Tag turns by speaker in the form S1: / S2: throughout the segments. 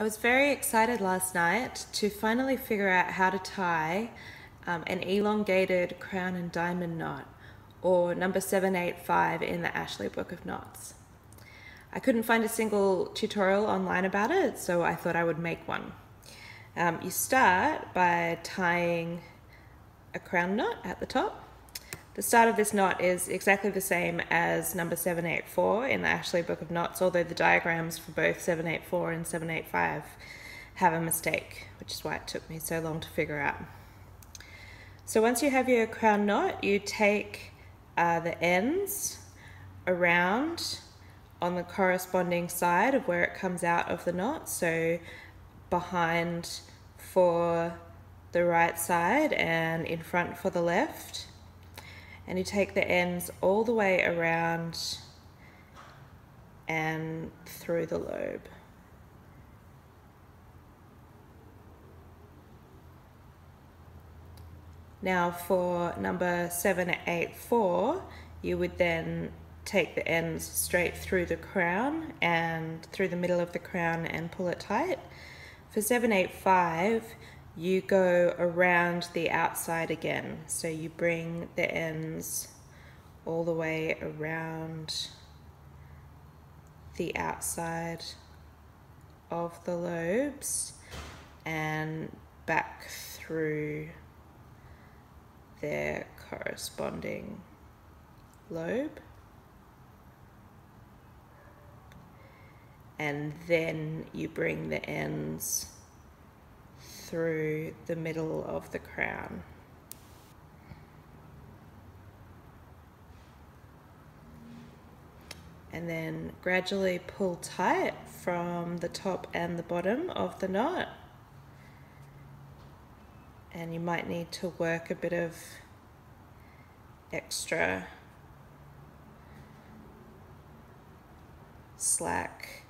S1: I was very excited last night to finally figure out how to tie um, an elongated crown and diamond knot or number 785 in the Ashley Book of Knots. I couldn't find a single tutorial online about it, so I thought I would make one. Um, you start by tying a crown knot at the top the start of this knot is exactly the same as number 784 in the Ashley Book of Knots, although the diagrams for both 784 and 785 have a mistake, which is why it took me so long to figure out. So once you have your crown knot, you take uh, the ends around on the corresponding side of where it comes out of the knot. So behind for the right side and in front for the left and you take the ends all the way around and through the lobe. Now for number 784, you would then take the ends straight through the crown and through the middle of the crown and pull it tight. For 785, you go around the outside again. So you bring the ends all the way around the outside of the lobes and back through their corresponding lobe. And then you bring the ends through the middle of the crown. And then gradually pull tight from the top and the bottom of the knot. And you might need to work a bit of extra slack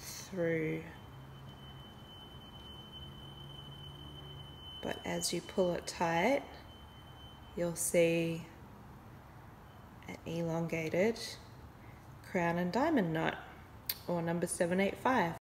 S1: through but as you pull it tight you'll see an elongated crown and diamond knot or number 785